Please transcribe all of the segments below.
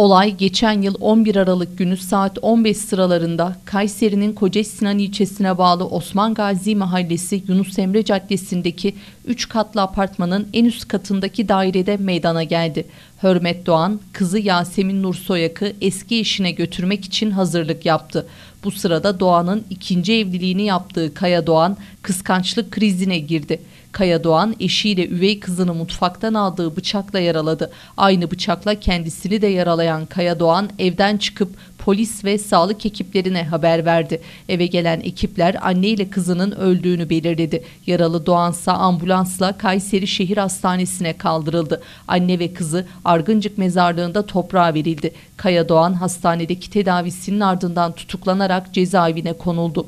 Olay geçen yıl 11 Aralık günü saat 15 sıralarında Kayseri'nin Kocasinan ilçesine bağlı Osman Gazi Mahallesi Yunus Emre Caddesi'ndeki 3 katlı apartmanın en üst katındaki dairede meydana geldi. Hürmet Doğan, kızı Yasemin Nursoyak'ı eski eşine götürmek için hazırlık yaptı. Bu sırada Doğan'ın ikinci evliliğini yaptığı Kaya Doğan kıskançlık krizine girdi. Kaya Doğan eşiyle üvey kızını mutfaktan aldığı bıçakla yaraladı. Aynı bıçakla kendisini de yaralayan Kaya Doğan evden çıkıp polis ve sağlık ekiplerine haber verdi. Eve gelen ekipler anne ile kızının öldüğünü belirledi. Yaralı Doğansa ambulansla Kayseri Şehir Hastanesi'ne kaldırıldı. Anne ve kızı Argıncık mezarlığında toprağa verildi. Kaya Doğan hastanedeki tedavisinin ardından tutuklanarak cezaevine konuldu.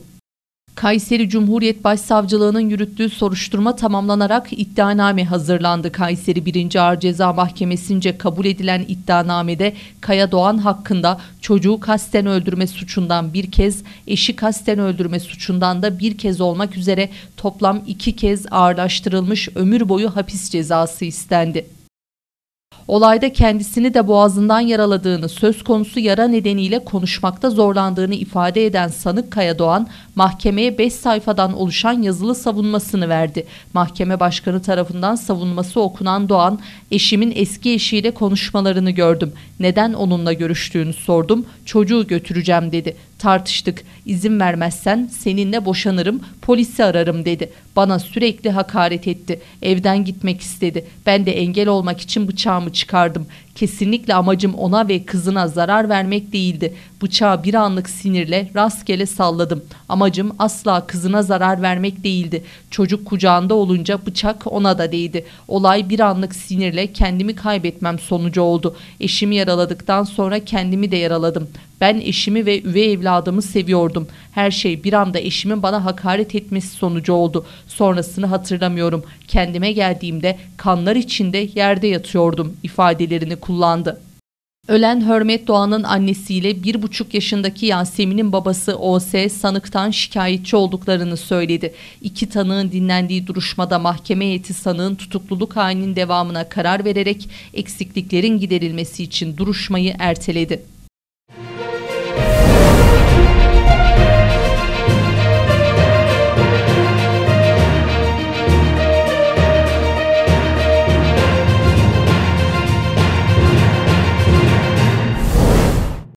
Kayseri Cumhuriyet Başsavcılığı'nın yürüttüğü soruşturma tamamlanarak iddianame hazırlandı. Kayseri 1. Ağır Ceza Mahkemesi'nce kabul edilen iddianamede Kaya Doğan hakkında çocuğu kasten öldürme suçundan bir kez, eşi kasten öldürme suçundan da bir kez olmak üzere toplam iki kez ağırlaştırılmış ömür boyu hapis cezası istendi. Olayda kendisini de boğazından yaraladığını, söz konusu yara nedeniyle konuşmakta zorlandığını ifade eden sanık Kaya Doğan, mahkemeye 5 sayfadan oluşan yazılı savunmasını verdi. Mahkeme başkanı tarafından savunması okunan Doğan, eşimin eski eşiyle konuşmalarını gördüm. Neden onunla görüştüğünü sordum. Çocuğu götüreceğim dedi. Tartıştık. İzin vermezsen seninle boşanırım, polisi ararım dedi. Bana sürekli hakaret etti. Evden gitmek istedi. Ben de engel olmak için bıçağımı çıkardım. Kesinlikle amacım ona ve kızına zarar vermek değildi. Bıçağı bir anlık sinirle rastgele salladım. Amacım asla kızına zarar vermek değildi. Çocuk kucağında olunca bıçak ona da değdi. Olay bir anlık sinirle kendimi kaybetmem sonucu oldu. Eşimi yaraladıktan sonra kendimi de yaraladım. Ben eşimi ve üvey evladımı seviyordum. Her şey bir anda eşimin bana hakaret etmesi sonucu oldu. Sonrasını hatırlamıyorum. Kendime geldiğimde kanlar içinde yerde yatıyordum ifadelerini kullandı. Ölen Hürmet Doğan'ın annesiyle bir buçuk yaşındaki Yasemin'in babası OS sanıktan şikayetçi olduklarını söyledi. İki tanığın dinlendiği duruşmada mahkeme heyeti sanığın tutukluluk halinin devamına karar vererek eksikliklerin giderilmesi için duruşmayı erteledi.